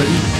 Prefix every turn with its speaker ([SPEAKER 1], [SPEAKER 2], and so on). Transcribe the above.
[SPEAKER 1] everybody.